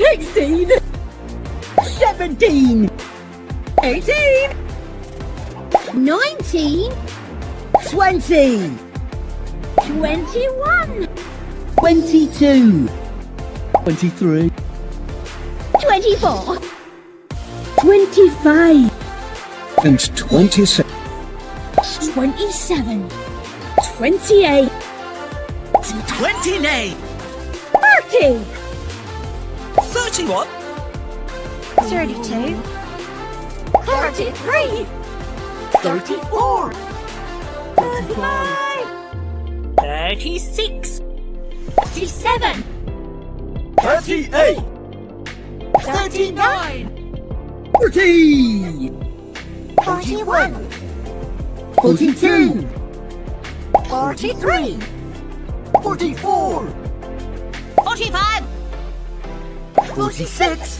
sixteen, seventeen, eighteen, nineteen, twenty, twenty-one, twenty-two, twenty-three, twenty-four, twenty-five, and 26. Twenty-seven, twenty-eight, twenty-nine, thirty, thirty-one, thirty-two, thirty-three, thirty-four, thirty-five, thirty-six, thirty-seven, thirty-eight, thirty-nine, forty, forty-one, forty-two, forty-three,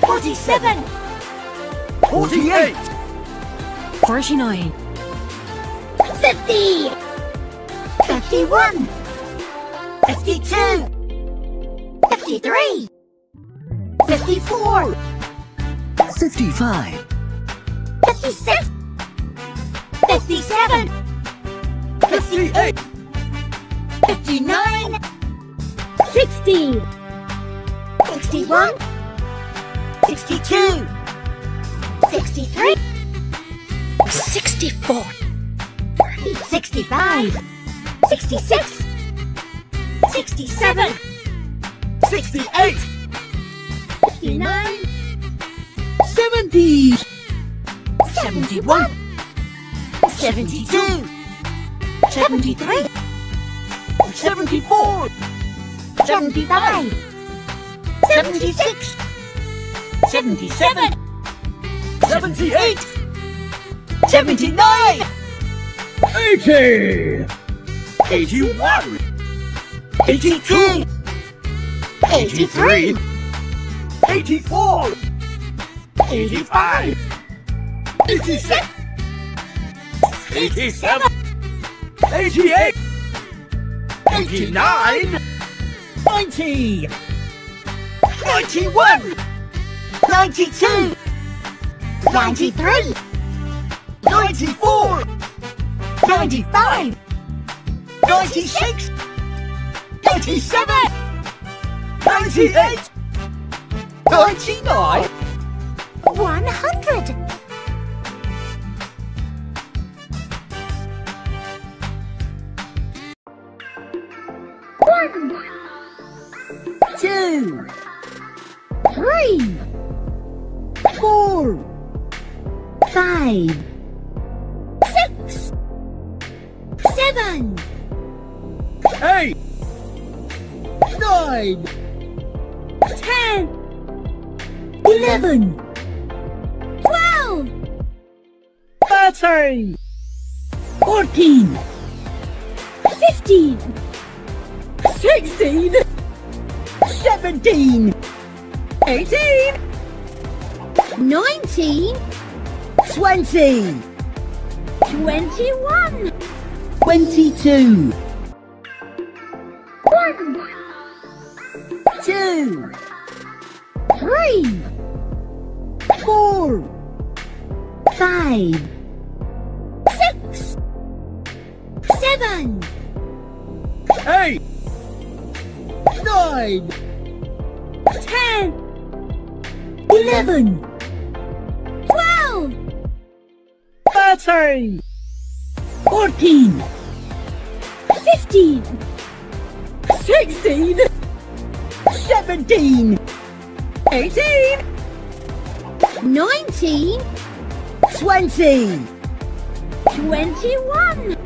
forty-four, forty-five, forty-six, forty-seven, forty-eight, forty-nine, fifty, fifty-one, fifty-two, fifty-three, fifty-four, fifty-five, fifty-six, fifty-seven, fifty-eight, fifty-nine, sixty, sixty-one, sixty-two, sixty-three, sixty-four, sixty-five, sixty-six, sixty-seven, sixty-eight, sixty-nine, seventy, seventy-one, seventy-two, seventy-three, seventy-four, seventy-five, seventy-six, seventy-seven, seventy-eight, seventy-nine, eighty, eighty-one, eighty-two, eighty-three, eighty-four, eighty-five, eighty-six, eighty-seven, eighty-eight, eighty-nine, ninety, ninety-one, ninety-two, ninety-three, ninety-four, ninety-five, ninety-six, ninety-seven, ninety-eight, ninety-nine, one hundred. One, two, three, four, five, six, seven, eight, nine, ten, eleven, twelve, thirteen, fourteen, fifteen, sixteen, seventeen, eighteen, nineteen, twenty, twenty-one, twenty-two, one, two, three, four, five, six, seven, eight, nine, ten, eleven, twelve, thirteen, fourteen, fifteen, sixteen, seventeen, eighteen, nineteen, twenty, twenty-one,